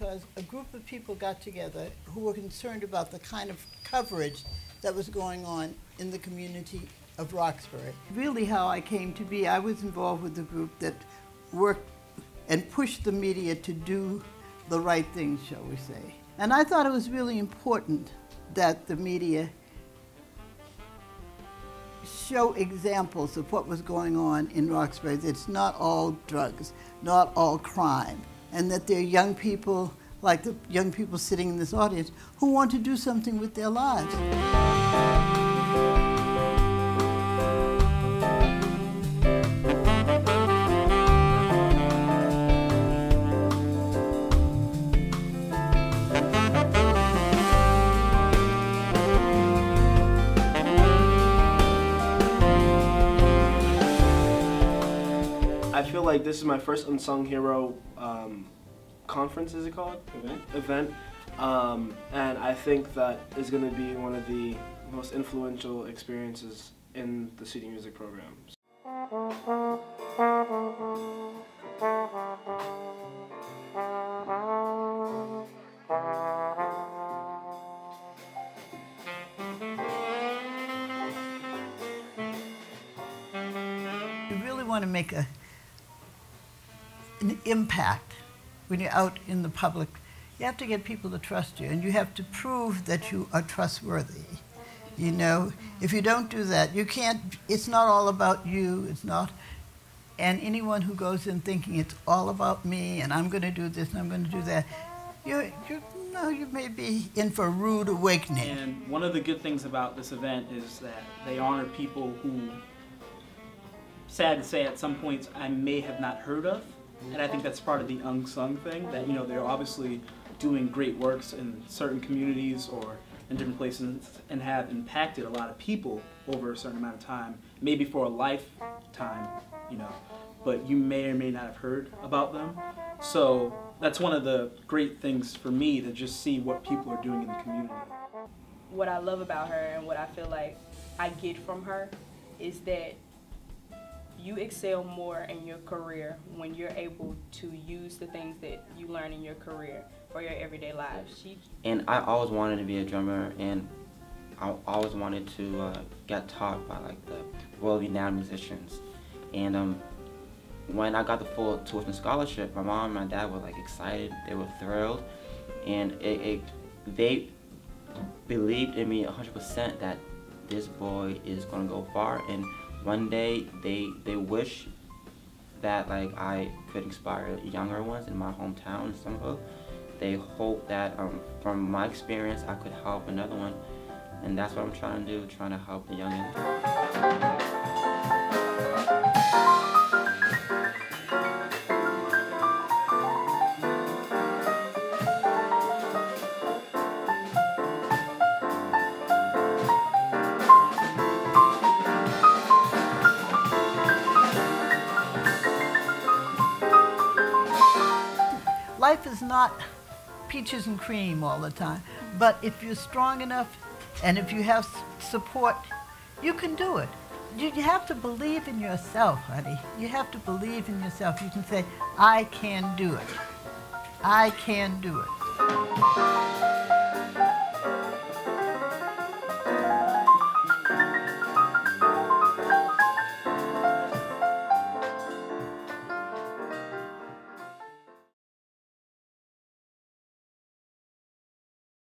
because a group of people got together who were concerned about the kind of coverage that was going on in the community of Roxbury. Really, how I came to be, I was involved with a group that worked and pushed the media to do the right things, shall we say. And I thought it was really important that the media show examples of what was going on in Roxbury. It's not all drugs, not all crime, and that there are young people, like the young people sitting in this audience, who want to do something with their lives. I feel like this is my first Unsung Hero um, conference, is it called? Event? Event. Um, and I think that is going to be one of the most influential experiences in the City music program. You really want to make a, an impact when you're out in the public. You have to get people to trust you, and you have to prove that you are trustworthy. You know, if you don't do that, you can't, it's not all about you, it's not, and anyone who goes in thinking it's all about me and I'm going to do this and I'm going to do that, you you no, you may be in for a rude awakening. And one of the good things about this event is that they honor people who, sad to say, at some points I may have not heard of. And I think that's part of the unsung thing that, you know, they're obviously doing great works in certain communities or in different places and have impacted a lot of people over a certain amount of time, maybe for a lifetime, you know, but you may or may not have heard about them. So that's one of the great things for me to just see what people are doing in the community. what I love about her and what I feel like I get from her is that you excel more in your career when you're able to use the things that you learn in your career for your everyday life. She And I always wanted to be a drummer, and I always wanted to uh, get taught by like the world renowned musicians. And um, when I got the full tuition scholarship, my mom and my dad were like excited. They were thrilled, and it, it they believed in me 100% that this boy is gonna go far. And one day they they wish that like I could inspire younger ones in my hometown in Somerville. They hope that um, from my experience I could help another one, and that's what I'm trying to do, trying to help the youngins. Life is not peaches and cream all the time, but if you're strong enough and if you have support, you can do it. You have to believe in yourself, honey. You have to believe in yourself. You can say, I can do it. I can do it.